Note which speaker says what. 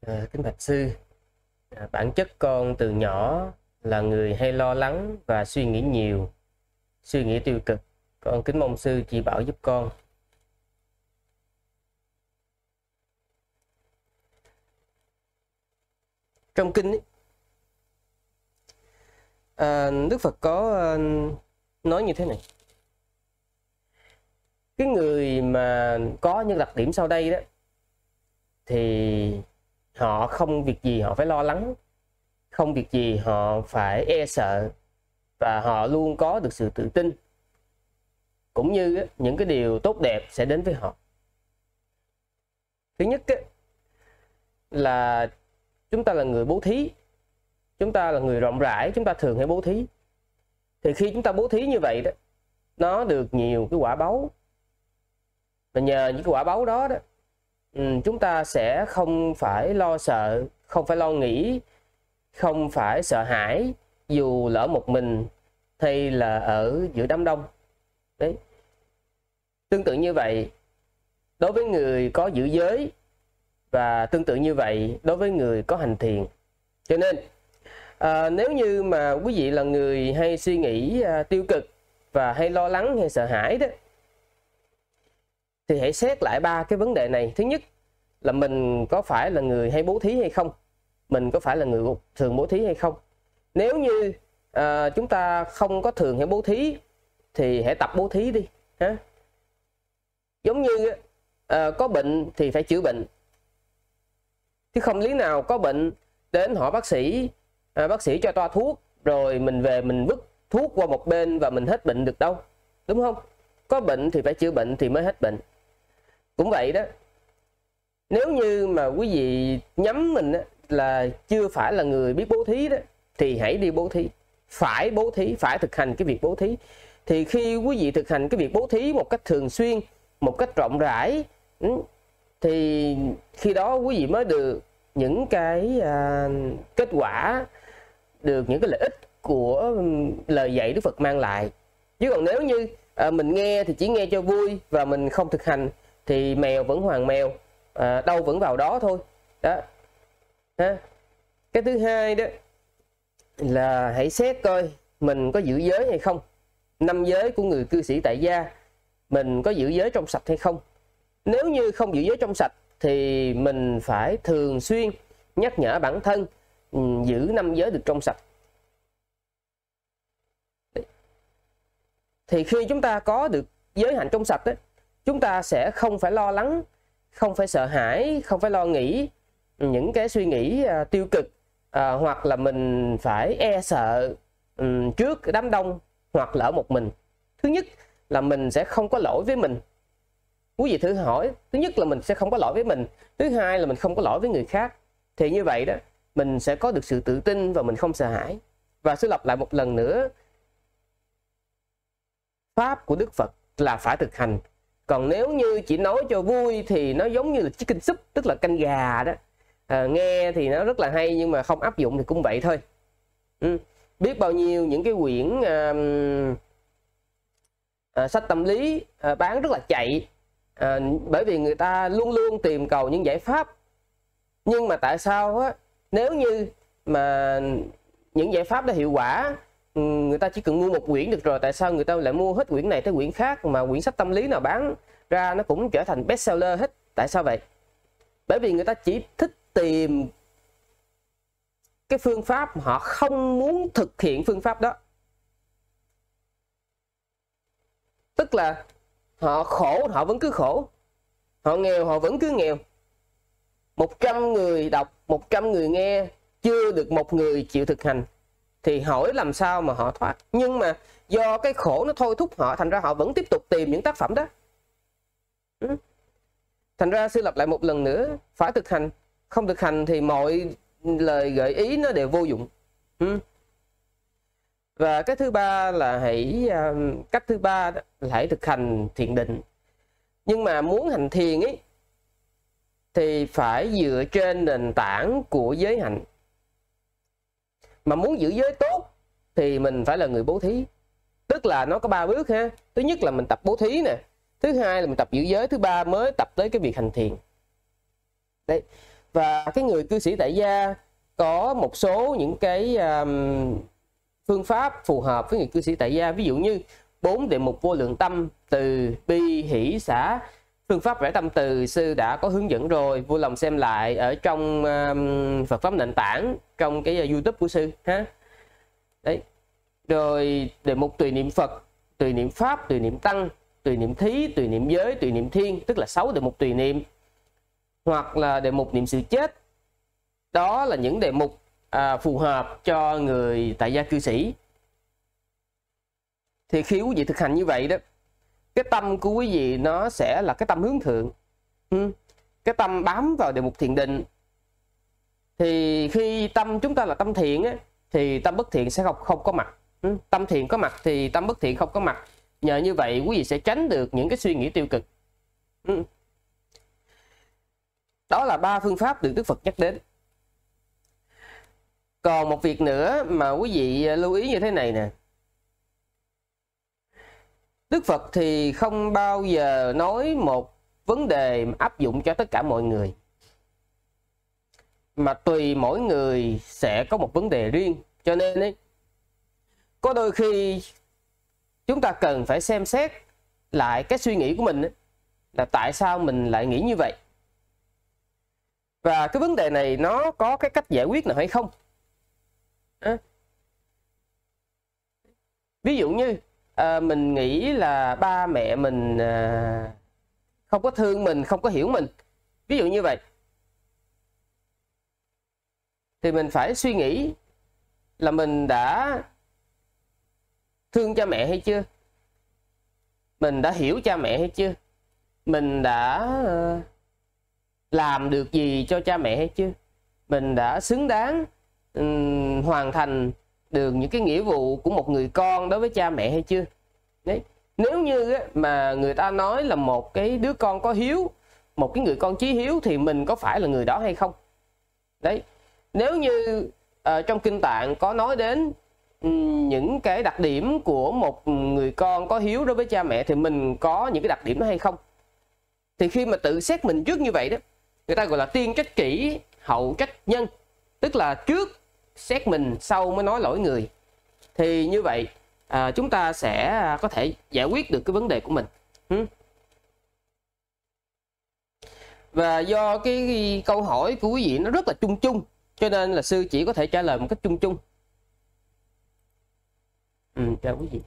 Speaker 1: À, kính bạch sư, à, bản chất con từ nhỏ là người hay lo lắng và suy nghĩ nhiều, suy nghĩ tiêu cực. Con kính mong sư chỉ bảo giúp con. Trong kinh ấy, à, Đức Phật có à, nói như thế này. Cái người mà có những đặc điểm sau đây đó thì họ không việc gì họ phải lo lắng, không việc gì họ phải e sợ và họ luôn có được sự tự tin. Cũng như những cái điều tốt đẹp sẽ đến với họ. Thứ nhất là chúng ta là người bố thí, chúng ta là người rộng rãi, chúng ta thường hay bố thí. Thì khi chúng ta bố thí như vậy đó, nó được nhiều cái quả báu. Và nhờ những cái quả báu đó đó ừ, chúng ta sẽ không phải lo sợ không phải lo nghĩ không phải sợ hãi dù lỡ một mình hay là ở giữa đám đông. Đấy. Tương tự như vậy đối với người có giữ giới và tương tự như vậy đối với người có hành thiền cho nên à, nếu như mà quý vị là người hay suy nghĩ à, tiêu cực và hay lo lắng hay sợ hãi đó thì hãy xét lại ba cái vấn đề này. Thứ nhất là mình có phải là người hay bố thí hay không? Mình có phải là người thường bố thí hay không? Nếu như à, chúng ta không có thường hay bố thí thì hãy tập bố thí đi ha. Giống như à, có bệnh thì phải chữa bệnh. Chứ không lý nào có bệnh đến hỏi bác sĩ à, bác sĩ cho toa thuốc rồi mình về mình vứt thuốc qua một bên và mình hết bệnh được đâu. Đúng không? Có bệnh thì phải chữa bệnh thì mới hết bệnh cũng vậy đó. Nếu như mà quý vị nhắm mình á, là chưa phải là người biết bố thí đó thì hãy đi bố thí. Phải bố thí phải thực hành cái việc bố thí. Thì khi quý vị thực hành cái việc bố thí một cách thường xuyên một cách rộng rãi ừ, thì khi đó quý vị mới được những cái à, kết quả được những cái lợi ích của ừ, lời dạy Đức Phật mang lại. Chứ còn nếu như à, mình nghe thì chỉ nghe cho vui và mình không thực hành thì mèo vẫn hoàng mèo. À, đâu vẫn vào đó thôi. Đó. Ha. Cái thứ hai đó là hãy xét coi mình có giữ giới hay không. Năm giới của người cư sĩ tại gia mình có giữ giới trong sạch hay không? Nếu như không giữ giới trong sạch thì mình phải thường xuyên nhắc nhở bản thân ừ, giữ năm giới được trong sạch. Thì khi chúng ta có được giới hạnh trong sạch ấy, chúng ta sẽ không phải lo lắng không phải sợ hãi không phải lo nghĩ những cái suy nghĩ à, tiêu cực à, hoặc là mình phải e sợ um, trước đám đông hoặc là ở một mình. Thứ nhất là mình sẽ không có lỗi với mình. Quý vị thử hỏi thứ nhất là mình sẽ không có lỗi với mình thứ hai là mình không có lỗi với người khác. Thì như vậy đó mình sẽ có được sự tự tin và mình không sợ hãi. Và sẽ lặp lại một lần nữa. Pháp của đức phật là phải thực hành còn nếu như chỉ nói cho vui thì nó giống như là chicken soup tức là canh gà đó. À, nghe thì nó rất là hay nhưng mà không áp dụng thì cũng vậy thôi. Ừ. biết bao nhiêu những cái quyển à, à, sách tâm lý à, bán rất là chạy. À, bởi vì người ta luôn luôn tìm cầu những giải pháp. Nhưng mà tại sao á nếu như mà những giải pháp đó hiệu quả Ừ, người ta chỉ cần mua một quyển được rồi, tại sao người ta lại mua hết quyển này tới quyển khác mà quyển sách tâm lý nào bán ra nó cũng trở thành bestseller hết? Tại sao vậy? Bởi vì người ta chỉ thích tìm cái phương pháp họ không muốn thực hiện phương pháp đó. Tức là họ khổ, họ vẫn cứ khổ. Họ nghèo, họ vẫn cứ nghèo. 100 người đọc 100 người nghe, chưa được một người chịu thực hành thì hỏi làm sao mà họ thoát. Nhưng mà do cái khổ nó thôi thúc họ, thành ra họ vẫn tiếp tục tìm những tác phẩm đó. Ừ. Thành ra sư lặp lại một lần nữa, phải thực hành. Không thực hành thì mọi lời gợi ý nó đều vô dụng. Ừ. Và cái thứ ba là hãy à, cách thứ ba là hãy thực hành thiền định. Nhưng mà muốn hành thiền ấy, thì phải dựa trên nền tảng của giới hạnh mà muốn giữ giới tốt thì mình phải là người bố thí. Tức là nó có ba bước ha. Thứ nhất là mình tập bố thí nè. Thứ hai là mình tập giữ giới. Thứ ba mới tập tới cái việc hành thiền. Đấy. Và cái người cư sĩ tại gia có một số những cái um, phương pháp phù hợp với người cư sĩ tại gia. Ví dụ như bốn đề mục vô lượng tâm từ bi hỷ xã phương pháp vẽ tâm từ sư đã có hướng dẫn rồi. Vui lòng xem lại ở trong um, Phật pháp nền tảng trong cái uh, YouTube của sư ha? Đấy. Rồi đề mục tùy niệm Phật tùy niệm pháp tùy niệm tăng tùy niệm thí tùy niệm giới tùy niệm thiên tức là sáu đề mục tùy niệm. Hoặc là đề mục niệm sự chết. Đó là những đề mục à, phù hợp cho người tại gia cư sĩ. Thì khi quý vị thực hành như vậy đó cái tâm của quý vị nó sẽ là cái tâm hướng thượng. Ừ. cái tâm bám vào đề mục thiền định. Thì khi tâm chúng ta là tâm thiện ấy, thì tâm bất thiện sẽ không không có mặt. Ừ. tâm thiện có mặt thì tâm bất thiện không có mặt. Nhờ như vậy quý vị sẽ tránh được những cái suy nghĩ tiêu cực. Ừ. đó là ba phương pháp được đức phật nhắc đến. Còn một việc nữa mà quý vị lưu ý như thế này nè. Đức Phật thì không bao giờ nói một vấn đề áp dụng cho tất cả mọi người. Mà tùy mỗi người sẽ có một vấn đề riêng. Cho nên ấy, có đôi khi chúng ta cần phải xem xét lại cái suy nghĩ của mình ấy, là tại sao mình lại nghĩ như vậy. Và cái vấn đề này nó có cái cách giải quyết nào hay không? À. Ví dụ như à, mình nghĩ là ba mẹ mình à, không có thương mình không có hiểu mình. Ví dụ như vậy. Thì mình phải suy nghĩ là mình đã thương cha mẹ hay chưa? Mình đã hiểu cha mẹ hay chưa? Mình đã ờ, làm được gì cho cha mẹ hay chưa? Mình đã xứng đáng um, hoàn thành được những cái nghĩa vụ của một người con đối với cha mẹ hay chưa? Đấy. Nếu như mà người ta nói là một cái đứa con có hiếu một cái người con chí hiếu thì mình có phải là người đó hay không? Đấy. Nếu như uh, trong kinh tạng có nói đến um, những cái đặc điểm của một người con có hiếu đối với cha mẹ thì mình có những cái đặc điểm đó hay không? Thì khi mà tự xét mình trước như vậy đó người ta gọi là tiên trách kỹ hậu trách nhân tức là trước xét mình sau mới nói lỗi người. Thì như vậy à, chúng ta sẽ à, có thể giải quyết được cái vấn đề của mình. Và do cái câu hỏi của quý vị nó rất là chung chung cho nên là sư chỉ có thể trả lời một cách chung chung. Ừ, chào quý vị.